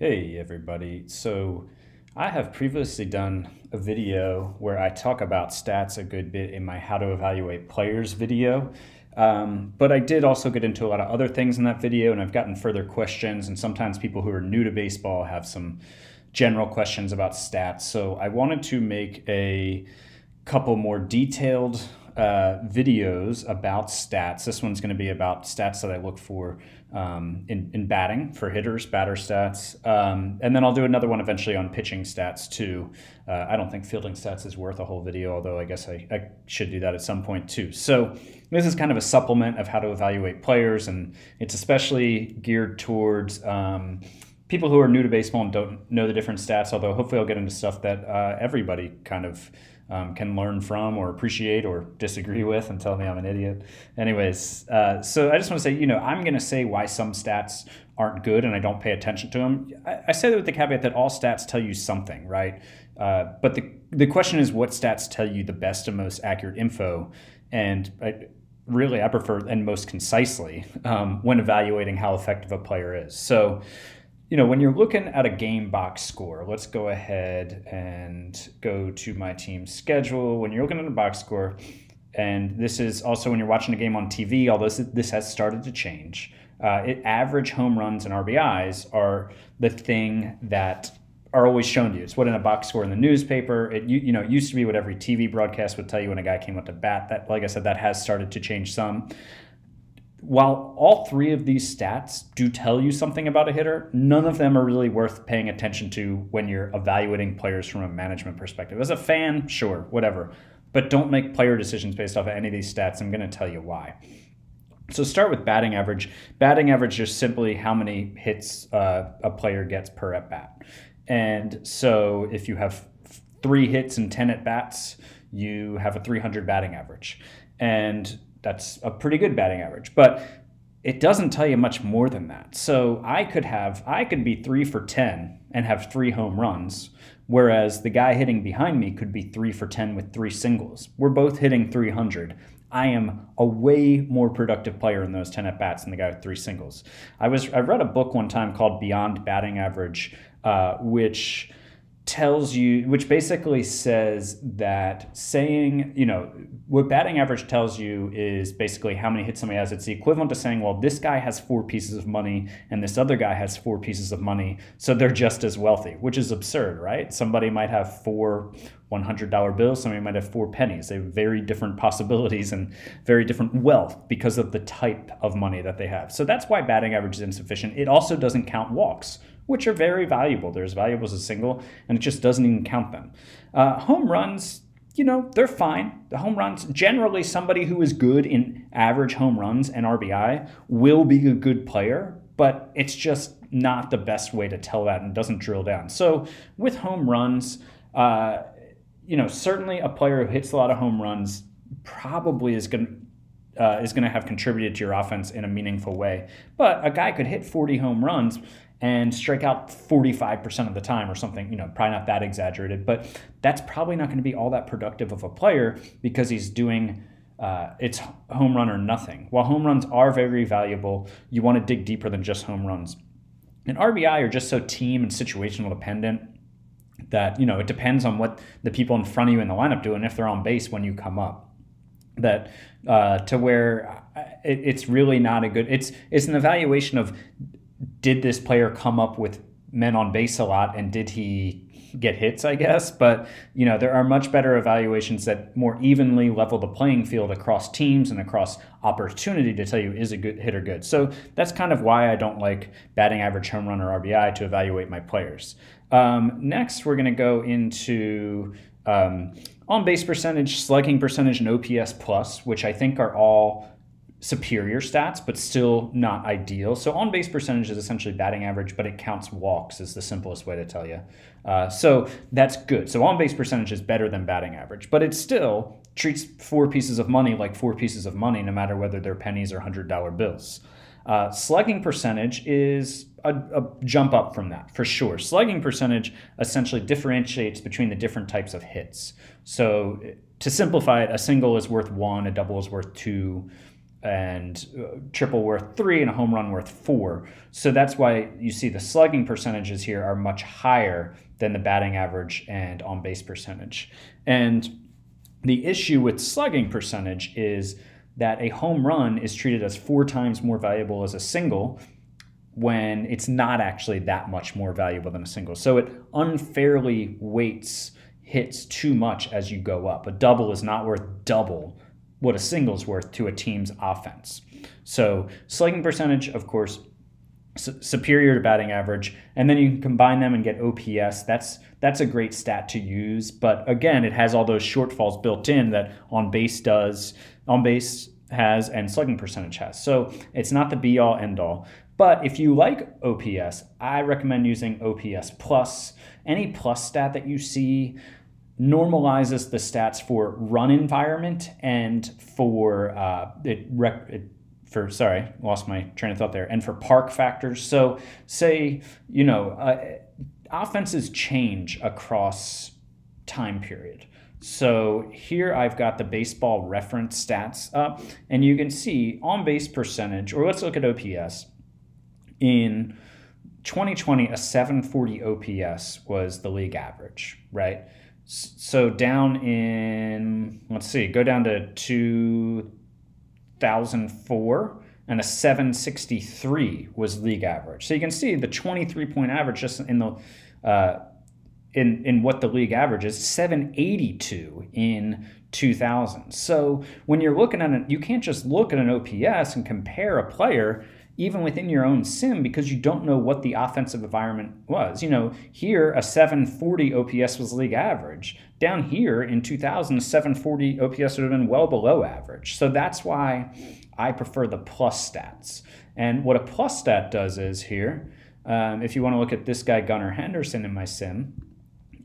Hey everybody. So I have previously done a video where I talk about stats a good bit in my how to evaluate players video. Um, but I did also get into a lot of other things in that video and I've gotten further questions and sometimes people who are new to baseball have some general questions about stats. So I wanted to make a couple more detailed uh, videos about stats. This one's going to be about stats that I look for um, in, in batting for hitters, batter stats. Um, and then I'll do another one eventually on pitching stats too. Uh, I don't think fielding stats is worth a whole video, although I guess I, I should do that at some point too. So this is kind of a supplement of how to evaluate players, and it's especially geared towards. Um, people who are new to baseball and don't know the different stats, although hopefully I'll get into stuff that uh, everybody kind of um, can learn from or appreciate or disagree with and tell me I'm an idiot. Anyways, uh, so I just want to say, you know, I'm going to say why some stats aren't good and I don't pay attention to them. I, I say that with the caveat that all stats tell you something, right? Uh, but the, the question is what stats tell you the best and most accurate info? And I, really, I prefer and most concisely um, when evaluating how effective a player is. So, you know, when you're looking at a game box score, let's go ahead and go to my team schedule. When you're looking at a box score, and this is also when you're watching a game on TV, although this, this has started to change, uh, it, average home runs and RBIs are the thing that are always shown to you. It's what in a box score in the newspaper. It you, you know it used to be what every TV broadcast would tell you when a guy came up to bat. That like I said, that has started to change some while all three of these stats do tell you something about a hitter, none of them are really worth paying attention to when you're evaluating players from a management perspective. As a fan, sure, whatever. But don't make player decisions based off of any of these stats. I'm going to tell you why. So start with batting average. Batting average is simply how many hits uh, a player gets per at bat. And so if you have three hits and 10 at bats, you have a 300 batting average. And that's a pretty good batting average. But it doesn't tell you much more than that. So I could have I could be 3 for 10 and have 3 home runs whereas the guy hitting behind me could be 3 for 10 with 3 singles. We're both hitting 300. I am a way more productive player in those 10 at bats than the guy with 3 singles. I was I read a book one time called Beyond Batting Average uh, which tells you, which basically says that saying, you know, what batting average tells you is basically how many hits somebody has. It's the equivalent to saying, well, this guy has four pieces of money and this other guy has four pieces of money, so they're just as wealthy, which is absurd, right? Somebody might have four $100 bills, somebody might have four pennies. They have very different possibilities and very different wealth because of the type of money that they have. So that's why batting average is insufficient. It also doesn't count walks which are very valuable. They're as valuable as a single, and it just doesn't even count them. Uh, home runs, you know, they're fine. The home runs, generally, somebody who is good in average home runs and RBI will be a good player, but it's just not the best way to tell that and doesn't drill down. So with home runs, uh, you know, certainly a player who hits a lot of home runs probably is going to uh, is going to have contributed to your offense in a meaningful way. But a guy could hit 40 home runs and strike out 45% of the time or something, you know, probably not that exaggerated, but that's probably not going to be all that productive of a player because he's doing uh, it's home run or nothing. While home runs are very valuable, you want to dig deeper than just home runs. And RBI are just so team and situational dependent that, you know, it depends on what the people in front of you in the lineup do and if they're on base when you come up that uh, to where it, it's really not a good it's it's an evaluation of did this player come up with men on base a lot and did he get hits, I guess. But you know, there are much better evaluations that more evenly level the playing field across teams and across opportunity to tell you is a good hitter good. So that's kind of why I don't like batting average, home run, or RBI to evaluate my players. Um, next, we're going to go into um, on base percentage, slugging percentage, and OPS plus, which I think are all superior stats, but still not ideal. So on base percentage is essentially batting average, but it counts walks is the simplest way to tell you. Uh, so that's good. So on base percentage is better than batting average, but it still treats four pieces of money like four pieces of money, no matter whether they're pennies or hundred dollar bills. Uh, slugging percentage is a, a, jump up from that for sure. Slugging percentage essentially differentiates between the different types of hits. So to simplify it, a single is worth one, a double is worth two, and uh, triple worth three and a home run worth four. So that's why you see the slugging percentages here are much higher than the batting average and on base percentage. And the issue with slugging percentage is that a home run is treated as four times more valuable as a single when it's not actually that much more valuable than a single. So it unfairly weights hits too much as you go up. A double is not worth double what a single's worth to a team's offense. So slugging percentage, of course, superior to batting average, and then you can combine them and get OPS. That's that's a great stat to use, but again, it has all those shortfalls built in that on base does, on base has, and slugging percentage has. So it's not the be all end all. But if you like OPS, I recommend using OPS plus. Any plus stat that you see normalizes the stats for run environment and for uh, it, rec- it for sorry lost my train of thought there and for park factors. So say you know uh, offenses change across time period. So here I've got the baseball reference stats up and you can see on base percentage or let's look at OPS in 2020 a 740 OPS was the league average right so down in let's see, go down to 2004 and a 763 was league average. So you can see the 23 point average just in the uh, in in what the league average is 782 in 2000. So when you're looking at it, you can't just look at an OPS and compare a player even within your own sim because you don't know what the offensive environment was. You know, here a 740 OPS was league average. Down here in 2000, 740 OPS would have been well below average. So that's why I prefer the plus stats. And what a plus stat does is here, um, if you want to look at this guy, Gunnar Henderson, in my sim,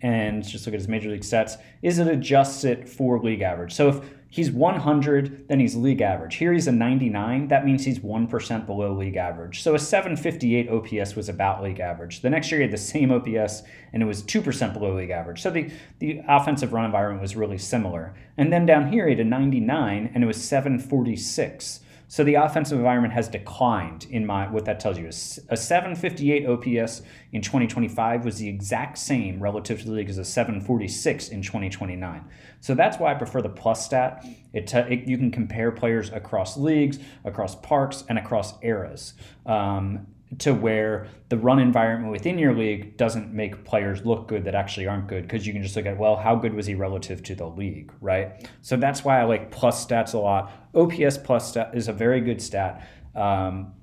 and just look at his major league stats, is it adjusts it for league average. So if he's 100, then he's league average. Here he's a 99, that means he's 1% below league average. So a 758 OPS was about league average. The next year he had the same OPS and it was 2% below league average. So the, the offensive run environment was really similar. And then down here he had a 99 and it was 746. So the offensive environment has declined in my what that tells you is a 758 OPS in 2025 was the exact same relative to the league as a 746 in 2029. So that's why I prefer the plus stat. It, te- it you can compare players across leagues, across parks, and across eras. Um, to where the run environment within your league doesn't make players look good that actually aren't good because you can just look at well how good was he relative to the league right? So that's why i like plus stats a lot. Ops plus stat is a very good stat um,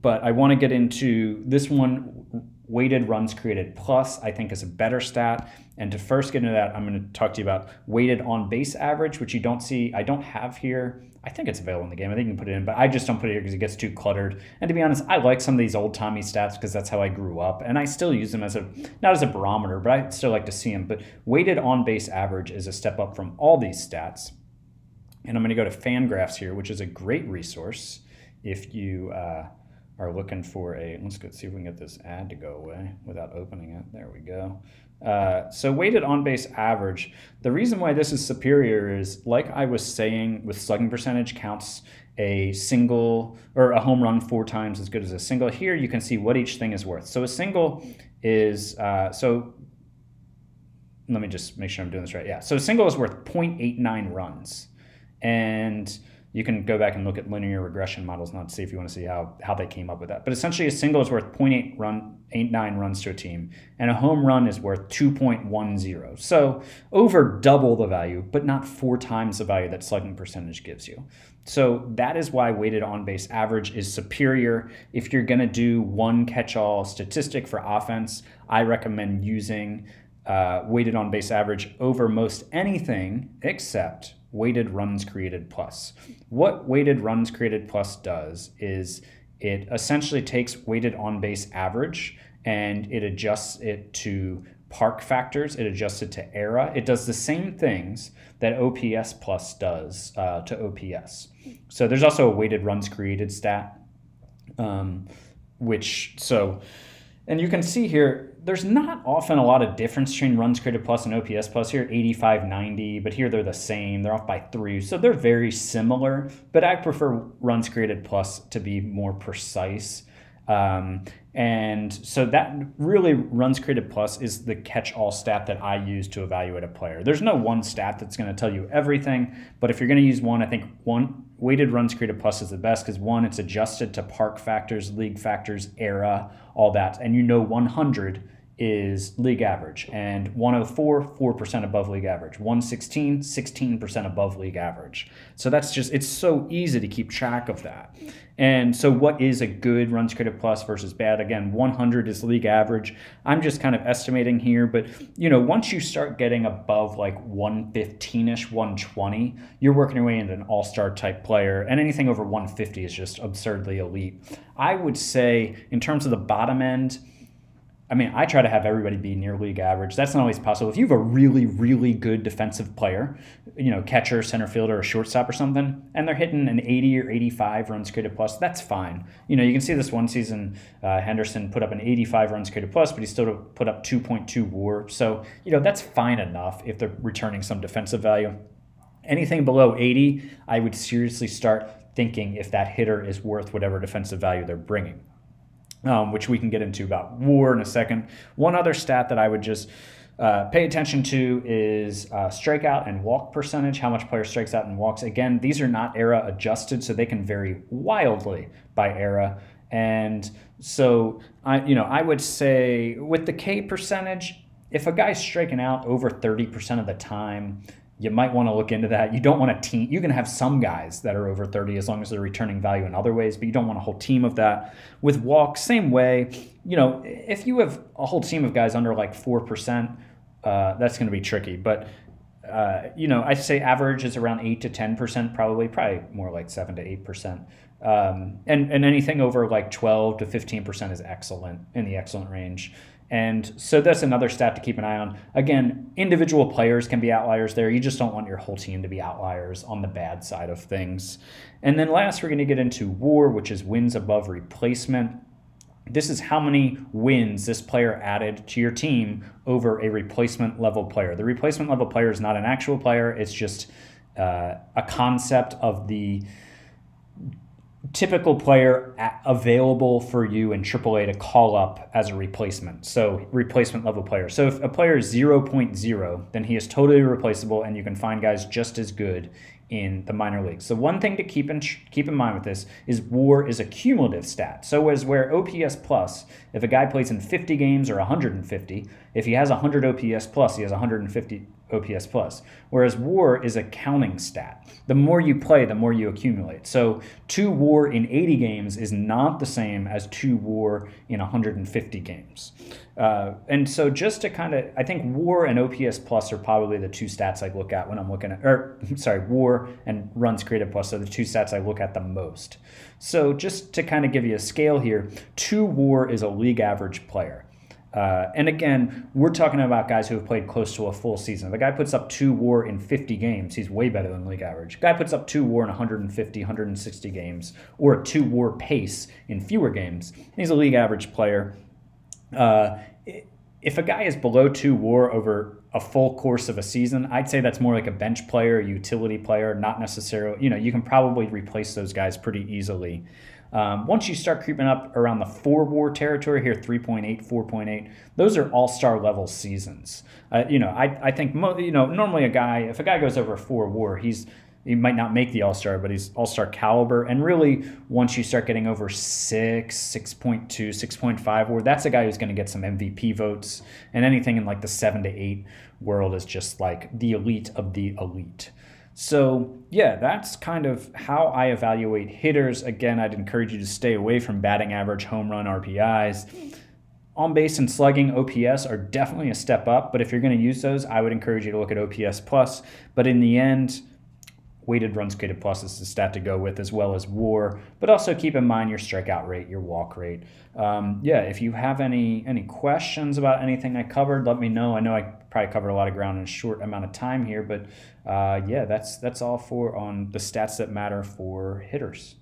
but i want to get into this one weighted runs created plus i think is a better stat. And to first get into that i'm going to talk to you about weighted on base average which you don't see i don't have here I think it's available in the game. I think you can put it in, but I just don't put it here because it gets too cluttered. And to be honest, I like some of these old Tommy stats because that's how I grew up, and I still use them as a not as a barometer, but I still like to see them. But weighted on base average is a step up from all these stats. And I'm going to go to Fangraphs here, which is a great resource if you uh, are looking for a. Let's go see if we can get this ad to go away without opening it. There we go. Uh, so weighted on base average, the reason why this is superior is like I was saying with slugging percentage counts a single or a home run four times as good as a single. Here you can see what each thing is worth. So a single is, uh, so let me just make sure I'm doing this right. Yeah, so a single is worth 0.89 runs. And you can go back and look at linear regression models not to see if you want to see how, how they came up with that. But essentially, a single is worth 0.8 run, 0.89 runs to a team, and a home run is worth 2.10. So over double the value, but not four times the value that slugging percentage gives you. So that is why weighted on base average is superior. If you're going to do one catch all statistic for offense, I recommend using uh, weighted on base average over most anything except weighted runs created plus. What weighted runs created plus does is it essentially takes weighted on base average and it adjusts it to park factors, it adjusts it to era. It does the same things that OPS plus does uh, to OPS. So there's also a weighted runs created stat, um, which so And you can see here, there's not often a lot of difference between runs created plus and OPS plus. Here, 85, 90, but here they're the same. They're off by three. So they're very similar, but I prefer runs created plus to be more precise. Um, and so that really runs created plus is the catch all stat that I use to evaluate a player. There's no one stat that's going to tell you everything, but if you're going to use one, I think one weighted runs created plus is the best because one, it's adjusted to park factors, league factors, era, all that. And you know 100 is league average, and 104, 4% above league average. 116, 16% above league average. So that's just, it's so easy to keep track of that. And so, what is a good runs created plus versus bad? Again, 100 is league average. I'm just kind of estimating here, but you know, once you start getting above like 115 ish, 120, you're working your way into an all star type player, and anything over 150 is just absurdly elite. I would say, in terms of the bottom end, I mean, I try to have everybody be near league average. That's not always possible. If you have a really, really good defensive player, you know, catcher, center fielder, or shortstop or something, and they're hitting an 80 or 85 runs created plus, that's fine. You know, you can see this one season, uh, Henderson put up an 85 runs created plus, but he still put up 2.2 WAR. So, you know, that's fine enough if they're returning some defensive value. Anything below 80, I would seriously start thinking if that hitter is worth whatever defensive value they're bringing um, which we can get into about war in a second. One other stat that I would just uh, pay attention to is uh, strikeout and walk percentage, how much player strikes out and walks. Again, these are not era adjusted, so they can vary wildly by era. And so, I, you know, I would say with the K percentage, if a guy's striking out over 30% of the time, you might want to look into that. You don't want a team. You can have some guys that are over 30 as long as they're returning value in other ways, but you don't want a whole team of that. With walk, same way. You know, if you have a whole team of guys under like 4%, uh, that's going to be tricky. But, uh, you know, I'd say average is around 8 to 10%, probably, probably more like 7 to 8%. Um, and, and anything over like 12 to 15% is excellent in the excellent range. And so that's another stat to keep an eye on. Again, individual players can be outliers there. You just don't want your whole team to be outliers on the bad side of things. And then last, we're going to get into war, which is wins above replacement. This is how many wins this player added to your team over a replacement level player. The replacement level player is not an actual player, it's just uh, a concept of the typical player available for you in AAA to call up as a replacement. So replacement level player. So if a player is 0.0, then he is totally replaceable and you can find guys just as good in the minor leagues. So one thing to keep in keep in mind with this is WAR is a cumulative stat. So as where OPS plus, if a guy plays in 50 games or 150, if he has 100 OPS plus, he has 150 OPS plus. Whereas WAR is a counting stat. The more you play, the more you accumulate. So two WAR in 80 games is not the same as two WAR in 150 games. Uh, and so just to kind of, I think WAR and OPS plus are probably the two stats I look at when I'm looking at, or sorry, WAR and runs created plus are the two stats I look at the most. So just to kind of give you a scale here, two WAR is a league average player. Uh, and again, we're talking about guys who have played close to a full season. If a guy puts up two WAR in 50 games, he's way better than league average. Guy puts up two WAR in 150, 160 games, or a two WAR pace in fewer games, he's a league average player. Uh, if a guy is below two WAR over a full course of a season, I'd say that's more like a bench player, a utility player, not necessarily. You know, you can probably replace those guys pretty easily. Um, once you start creeping up around the four war territory here, 3.8, 4.8, those are all star level seasons. Uh, you know, I, I think, mo- you know, normally a guy, if a guy goes over four war, he's, he might not make the all star, but he's all star caliber. And really, once you start getting over six, 6.2, 6.5 war, that's a guy who's going to get some MVP votes. And anything in like the seven to eight world is just like the elite of the elite. So, yeah, that's kind of how I evaluate hitters. Again, I'd encourage you to stay away from batting average, home run, RBIs. On base and slugging, OPS are definitely a step up, but if you're going to use those, I would encourage you to look at OPS plus. But in the end, weighted runs created plus is the stat to go with, as well as WAR. But also keep in mind your strikeout rate, your walk rate. Um, yeah, if you have any any questions about anything I covered, let me know. I know I probably covered a lot of ground in a short amount of time here, but uh, yeah, that's that's all for on the stats that matter for hitters.